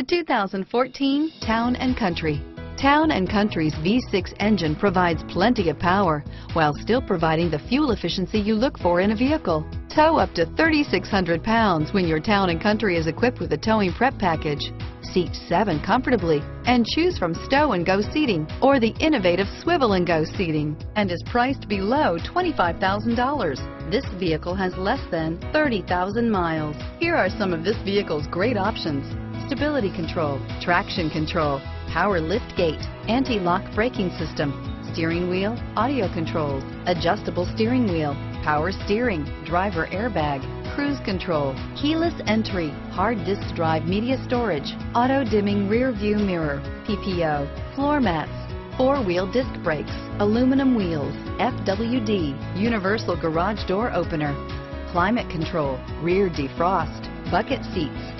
The 2014 Town & Country. Town & Country's V6 engine provides plenty of power while still providing the fuel efficiency you look for in a vehicle. Tow up to 3,600 pounds when your Town & Country is equipped with a towing prep package. Seat seven comfortably and choose from stow and go seating or the innovative swivel and go seating and is priced below $25,000. This vehicle has less than 30,000 miles. Here are some of this vehicle's great options. Stability control, traction control, power lift gate, anti-lock braking system, steering wheel, audio controls, adjustable steering wheel, power steering, driver airbag, cruise control, keyless entry, hard disk drive media storage, auto dimming rear view mirror, PPO, floor mats, four-wheel disc brakes, aluminum wheels, FWD, universal garage door opener, climate control, rear defrost, bucket seats.